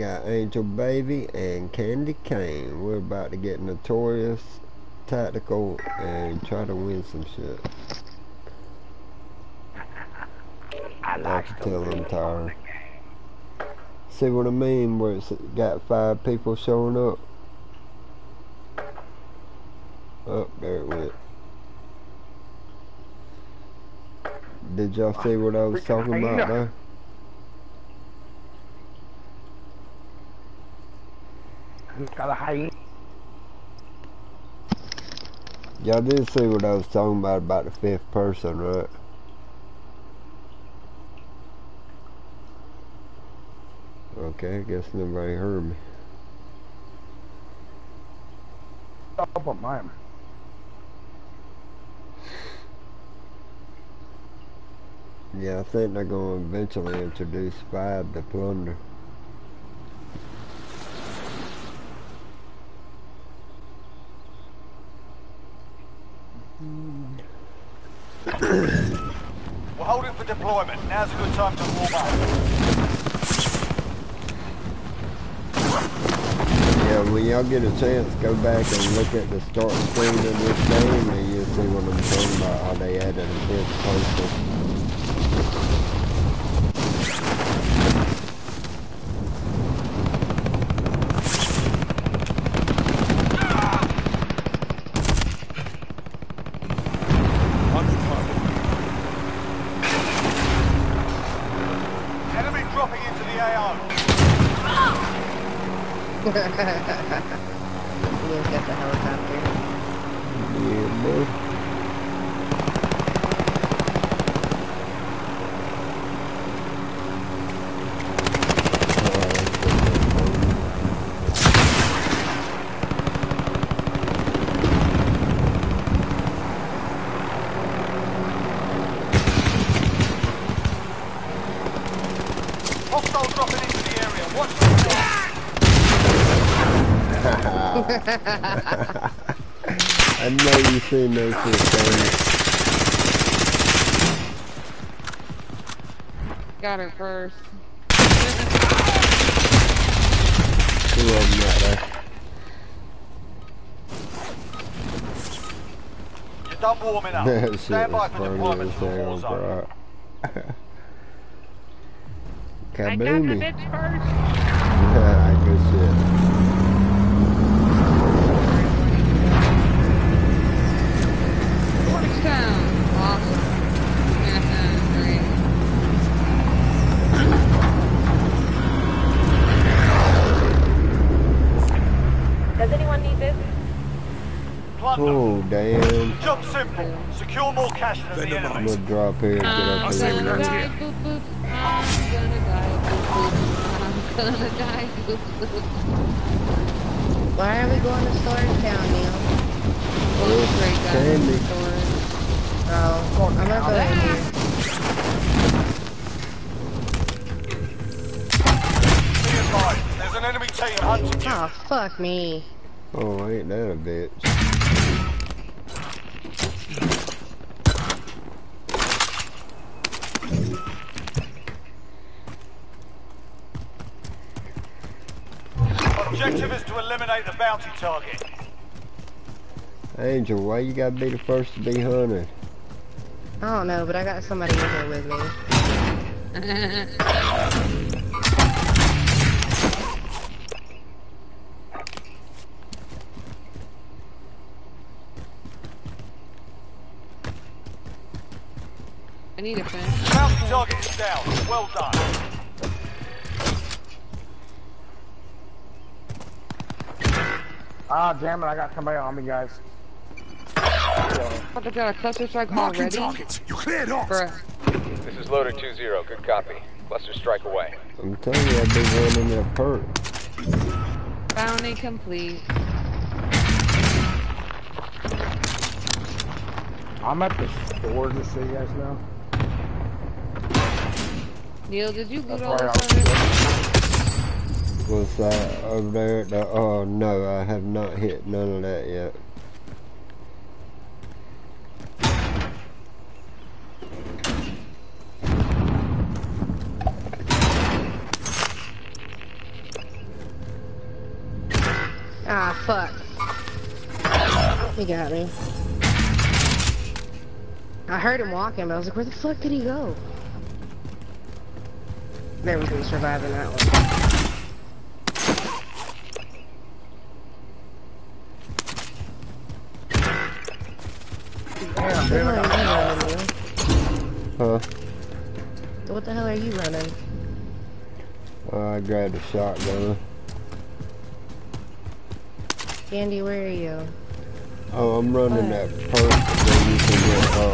got Angel Baby and Candy Cane. We're about to get notorious, tactical, and try to win some shit. I like to tell I'm tired. See what I mean? Where it's got five people showing up. Oh, there it went. Did y'all see what I was talking about hyena. There? Got a hyena. Y'all did see what I was talking about about the fifth person, right? Okay, I guess nobody heard me. Up on mine. Yeah, I think they're going to eventually introduce five to plunder. We're holding for deployment. Now's a good time to warm up. Yeah, when y'all get a chance, go back and look at the start screen of this game and you'll see what I'm talking about, how they added a fifth person. Enemy Ian's got the helicopter. Yeah, boy. Hostile dropping into the area. Watch the I know you've seen those shit, Danny. Got her first. Two of them right there. You're done warming up. That Stand by for deployment to the war zone. Bro. I got the bitch first. Good shit. Georgetown. Awesome. Does anyone need this? Oh, damn. Job simple. Secure more cash than the I'm gonna drop here and get I'm up gonna here. Boop. I'm gonna die, boop boop. Why are we going to Storage Town, Neal? Oh, great guy. Candy. Oh, I'm gonna go in here. There's an enemy team hunting you. Oh, fuck me. Oh, ain't that a bitch. Target. Angel, why you gotta be the first to be hunted? I don't know, but I got somebody in here with me. I need a finish. Bounty target is down. Well done. Ah, damn it, I got somebody on me, guys. Fuck, I got a cluster strike already. You cleared off. Bruh. This is loader 2-0. Good copy. Cluster strike away. I'm telling you, I've been running that perk. Bounty complete. I'm at the store, just so you guys know. Neal, did you loot all That's this why other? Was that over there? The, oh no, I have not hit none of that yet. Ah, fuck. He got me. I heard him walking, but I was like, where the fuck did he go? There was me surviving that one. Damn, What the dude, I hell got are you running, Huh? What the hell are you running? Uh, I grabbed a shotgun. Candy, where are you? Oh, I'm running that perk where you can get, uh,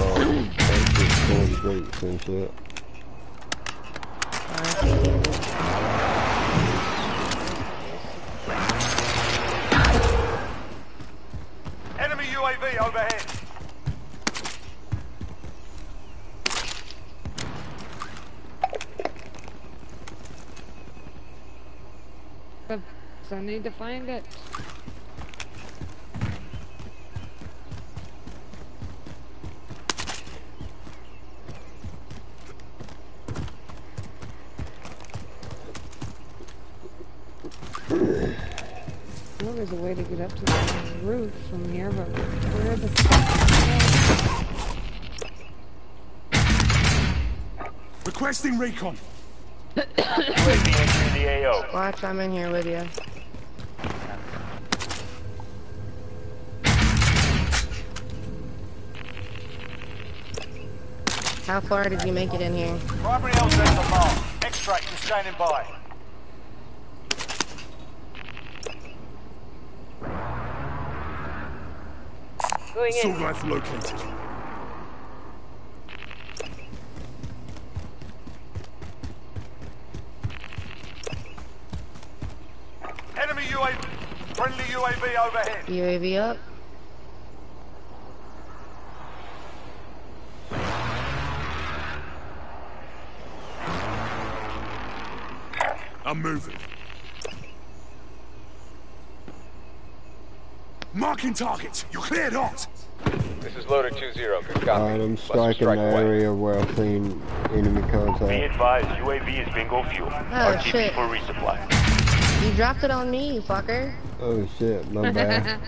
streaks and shit. Oh, I see Candy. Enemy UAV overhead. So I need to find it. Well, there's a way to get up to the roof from here, but where the Requesting recon. UAV the AO. Watch, I'm in here with How far did you make it in here? Primary LZ's marked. Extract is standing by. Going in. Assault rifle located. Enemy UAV. Friendly UAV overhead. UAV up? I'm moving. Marking targets. You're cleared hot. This is loader 2-0. Good copy. Alright, I'm Lester, striking strike the away. area where I've seen enemy contact. Be contact. advised, UAV is bingo fuel. Oh, RTB shit. for resupply. You dropped it on me, you fucker. Oh shit, my bad.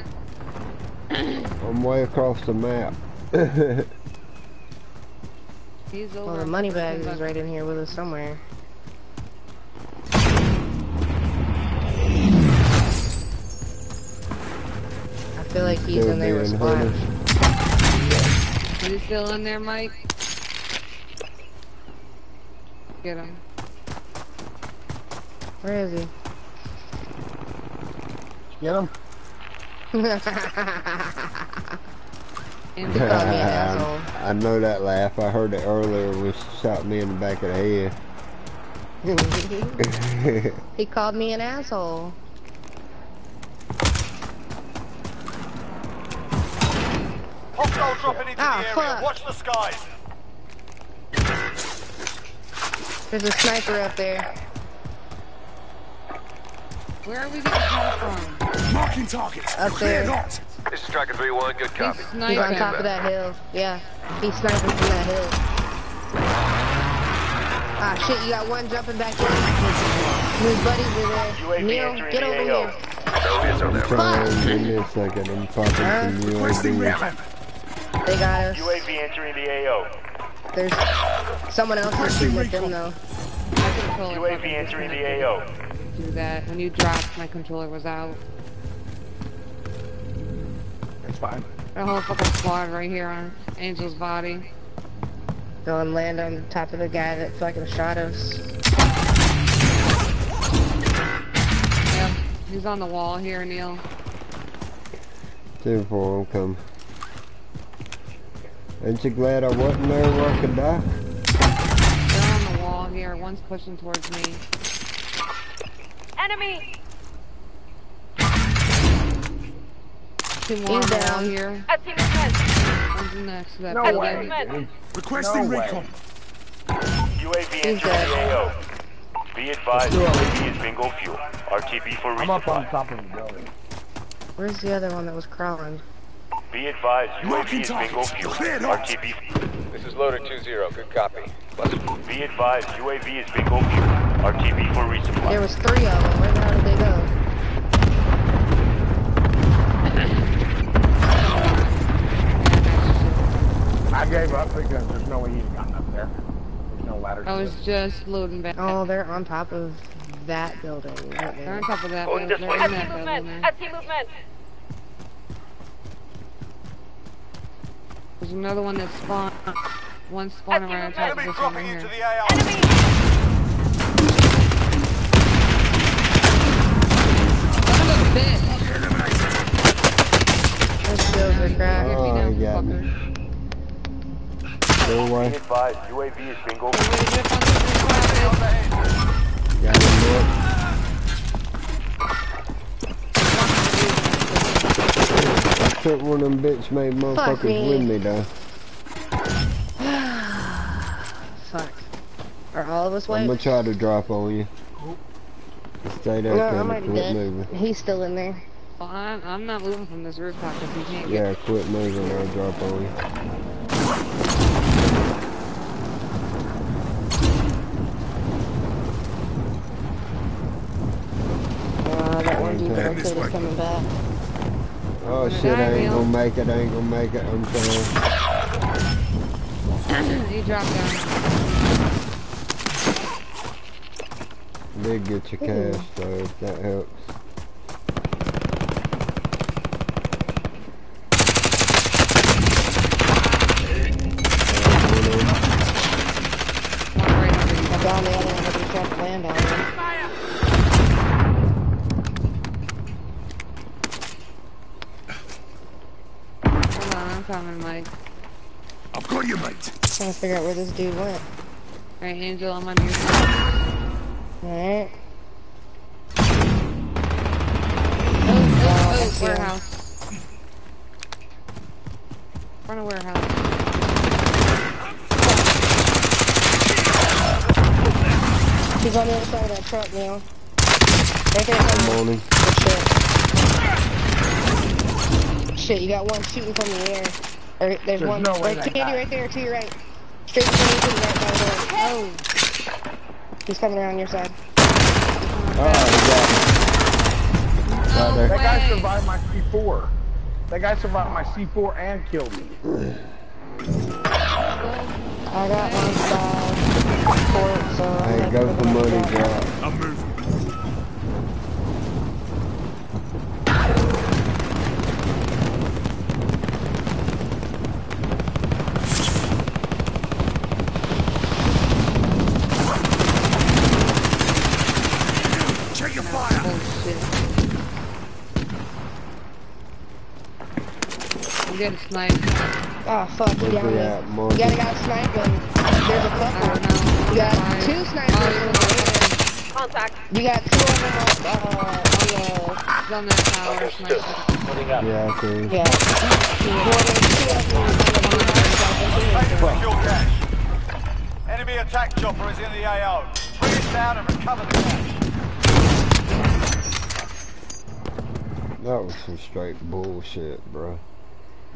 I'm way across the map. He's over. Well, the money bag is right in here with us somewhere. Feel like he's Still in there with being Splash. hunted. Is he still in there, Mike? Get him. Where is he? Get him. And called me asshole. I know that laugh. I heard it earlier when she shot me in the back of the head. he called me an asshole. Hostile dropping into Ah, the area. fuck. Watch the skies. There's a sniper up there. where are we getting shot from? Marking targets. Up You're cleared there. hot. This is Striker 3-1. Good copy. He's He's on top of that hill. Yeah, he's sniping from that hill. Ah shit, you got one jumping back in. His buddies are there. Neal, get over here. I'm trying, give me a second. I'm popping Huh? some Requesting UAV. Recon. They got us. UAV entering the AO. There's someone else is shooting at them though. My controller UAV fucking entering the. AO. Do that. When you dropped, my controller was out. It's fine. A whole fucking squad right here on Angel's body. Go and land on top of the guy that fucking shot us. Yep. He's on the wall here, Neal. Two four, I'm coming. Ain't you glad I wasn't there where I could die? They're on the wall here. One's pushing towards me. Enemy! Two more on He's down. here. A team of men. One's next to that No building. way, men. Requesting No recon. UAV He's entering AO. Be advised. UAV is bingo fuel. RTB for I'm up on top of the building. Where's the other one that was crawling? Be advised, UAV is bingo fuel. RTB. This is loaded 2-0, good copy. Be advised, UAV is bingo fuel. RTB for resupply. There was three of them, where the hell did they go? I gave up because there's no way he's gotten up there. There's no ladder. I was just loading back. Oh, they're on top of that building. They're on top of that oh, building. Building. I see movement. I movement. There's another one that spawned. One spawning right on top of Enemy this one dropping right into here. the AO. Enemy. Son of a bitch! Those shields are cracked. Oh, down, he got me. Go away. advised, UAV is bingo. Way to get on the Overhead. Got him took one of them bitch made motherfuckers me. with me though. Fuck. Are all of us I'm gonna try to drop on you. Stay there, No, I Tanner. might Quit dead. moving. He's still in there. Well, I'm, I'm not moving from this rooftop because he can't get Yeah, quit moving. or I'll drop on you. Uh, that one dude Okay. that is coming back. Oh shit, I ain't gonna make it. I ain't gonna make it. I'm sorry. you dropped down. Did get your cash though, if that helps. One right under you. I'm down the other end of the truck land on him. Hold on, I'm coming, Mike. I've got you, mate. Trying to figure out where this dude went. Alright, Angel, I'm on your side. Alright. Oh, oh, oh, warehouse. Front of warehouse. He's on the other side of that truck, Neal. Right there, morning. Good shit. Shit, you got one shooting from the air. Or, there's, There's one no way right, that Candy right there to your right. Straight to you to the right by the door. Oh, He's coming around your side. Oh, no there. That guy survived my C4. That guy survived my C4 and killed me. I got one side. Port, so I'm Hey, gonna go put for the money next one. drop. I'm moving. Check your fire. Oh, shit. I'm getting sniped. Oh fuck, you Where's down he there. at, You Morgan? gotta got sniping. There's a I couple. don't know. You got Fine. two snipers Oh, in the Contact. You got two of them up, uh, on the, He's on that tower sniping. Moving up. Yeah, I see. yeah. Well, there's two of them on the blue house, Take the secure cash. Enemy attack chopper is in the AO. Bring it down and recover the cash. That was some straight bullshit, bro.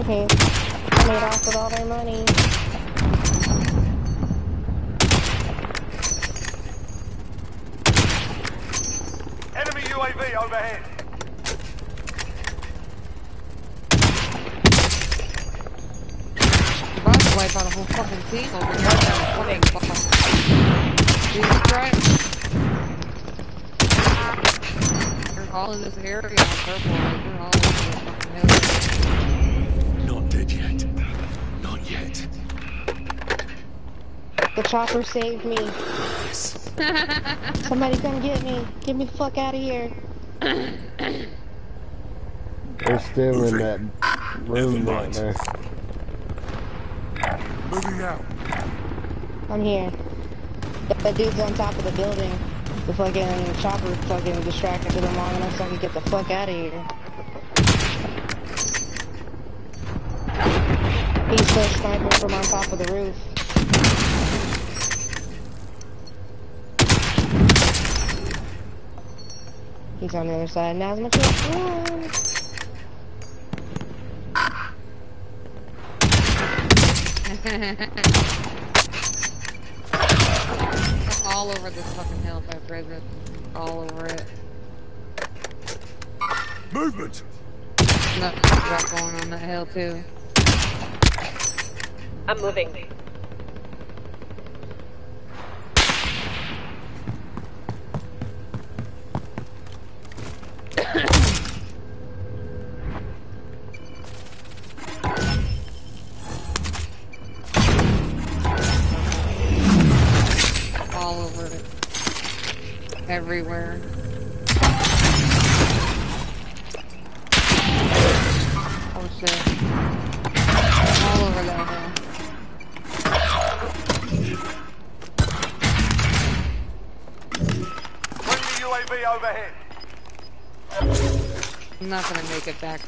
Hehe. Made off with all their money. Enemy UAV overhead. About to wipe out a whole fucking team over here. Fucking fuck. Jesus Christ. They're all in this area on purple. Like, they're all over the fucking hill. Not dead yet. Not yet. The chopper saved me. Somebody come get me. Get me the fuck out of here. They're still in that room Never right mind. there. Moving out. I'm here. That dude's on top of the building. The fucking chopper fucking distracted them long enough so I could get the fuck out of here. He's still sniping from on top of the roof. He's on the other side. Now's my chance. Run. all over this fucking hill by prison. All over it. Movement! Nothing drop going on that hill too. I'm moving. All over. Everywhere. Oh shit. UAV overhead. I'm not gonna make it back.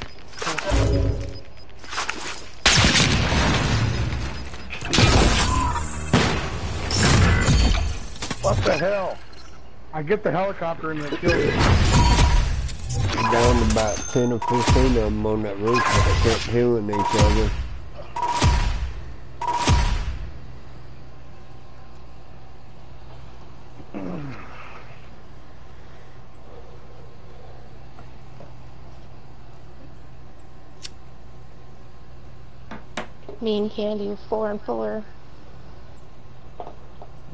What the hell? I get the helicopter and they kill me. Down about 10 or 15 of them on that roof, but they kept killing each other. Me and Candy four and four.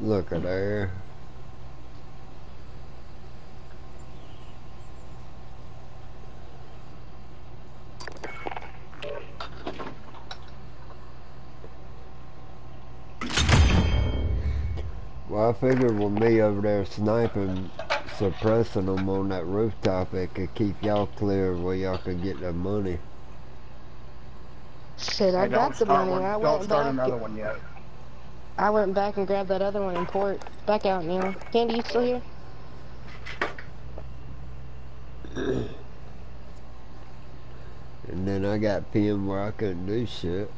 Look at there. Well, I figured with me over there sniping, suppressing them on that rooftop, it could keep y'all clear where y'all could get the money. Shit, I Hey, got the money. one- I Don't went start back. another one yet. I went back and grabbed that other one in port. Back out now. Candy, you still here? And then I got pinned where I couldn't do shit.